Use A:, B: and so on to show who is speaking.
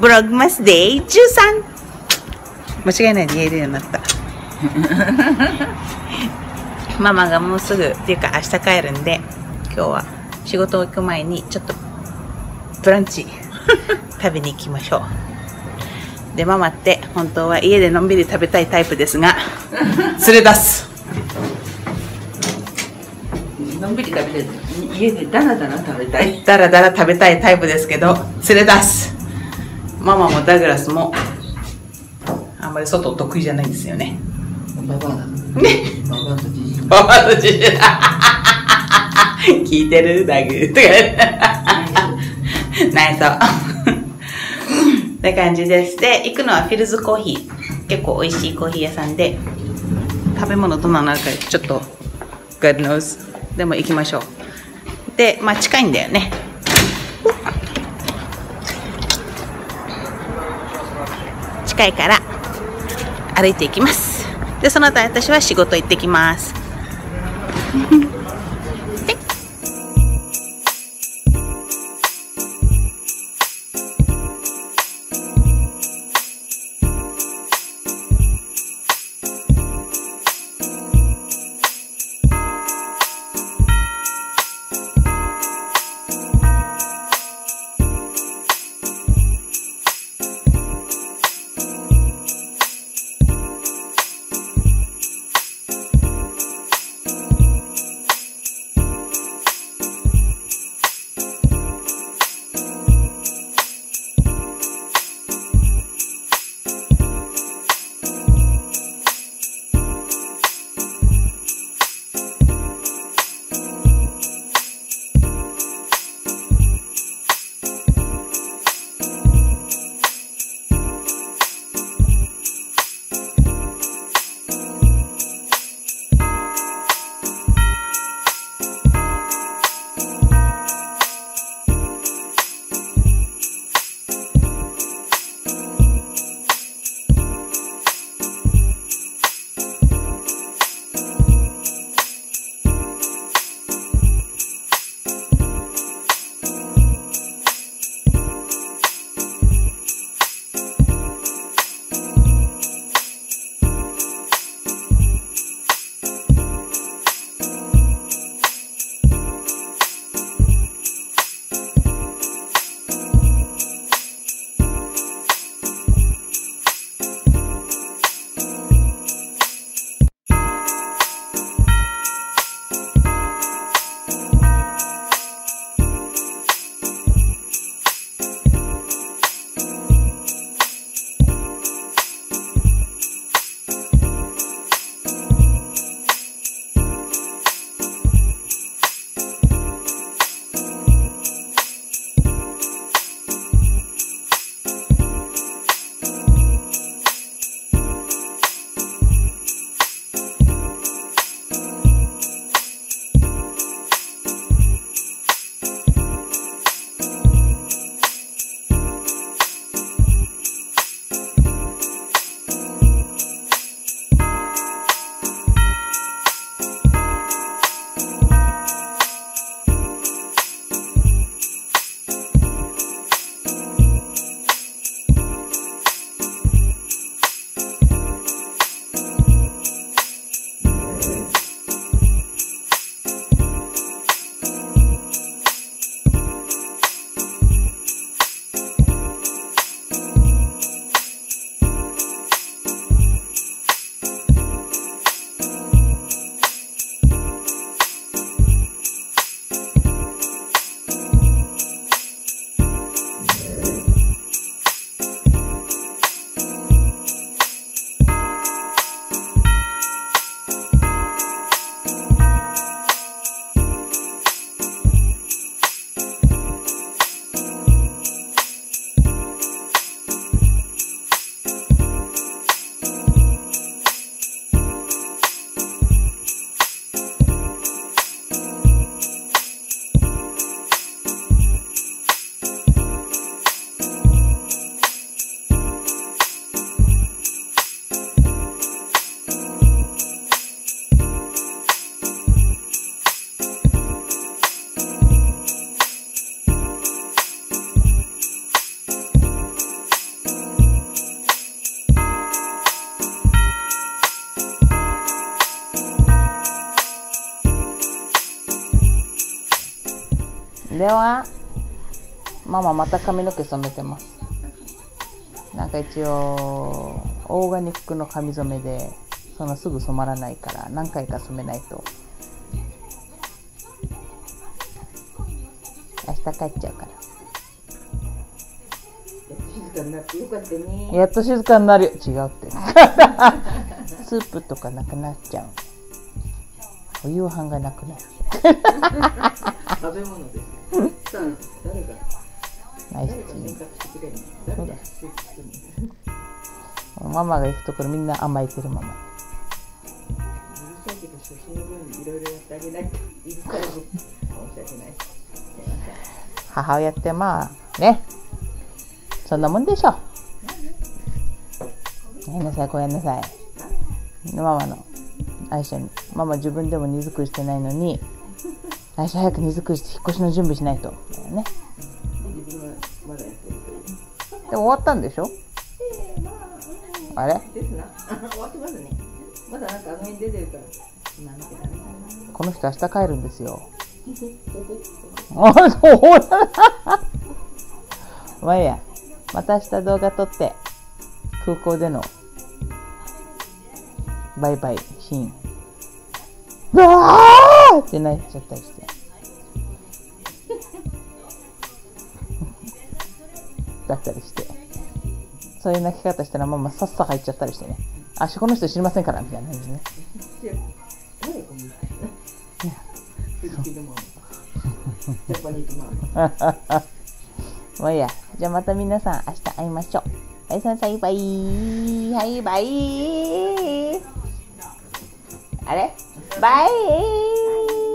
A: ブログマスデイ13間違いないで言えるようになった。ママがもうすぐっていうか明日帰るんで今日は仕事行く前にちょっとブランチ 食べに行きましょう。でママって本当は家でのんびり食べたいタイプですが 連れ出す。
B: のんびり食べて家でダラダラ食べたい。
A: だらだら食べたいタイプですけど連れ出すママもダグラスもあんまり外得意じゃないんですよね。
B: ババアだ。
A: ね。
B: ババアとじじい。
A: ママの自信聞いてる？ダグ。とか言ってないそうって感じです。で行くのはフィルズコーヒー。結構美味しいコーヒー屋さんで食べ物どんなのあるかちょっと God knows でも行きましょう。でまあ近いんだよね近いから歩いていきます。でその後私は仕事行ってきます。ではママまた髪の毛染めてます。なんか一応オーガニックの髪染めでそのすぐ染まらないから何回か染めないと。明日帰っちゃうから。
B: 静かになってよかったね。
A: やっと静かになるよ。違うって。スープとかなくなっちゃう。お夕飯がなくなる
B: 食べ物です。さあ、誰が、
A: ナイス
B: 誰が洗濯してくれるの？誰がスープ作るの？
A: ママが行くところみんな甘えてるママ。
B: うるさいけど、初心の分いろいろやってあげないといるから、申し訳ない。すいません
A: 母親ってまあねそんなもんでしょ。やんなさいこうやんなさい。ママの愛車にママ自分でも荷造りしてないのに愛車早く荷造りして引っ越しの準備しないとみたいなねでも終わったんでしょ？あれ？
B: ですな。終わってますね。まだなんかあの辺出てるから。
A: この人明日帰るんですよ あそうだまあいいやまた明日動画撮って空港でのバイバイシーンうわーって泣いちゃったりして だったりしてそういう泣き方したらママさっさ入っちゃったりしてねあそこの人知りませんからみたいな感じでね。もういいや。じゃあまた皆さん明日会いましょう。はい、さんさんバイ。はい、バイ。あれ？バイ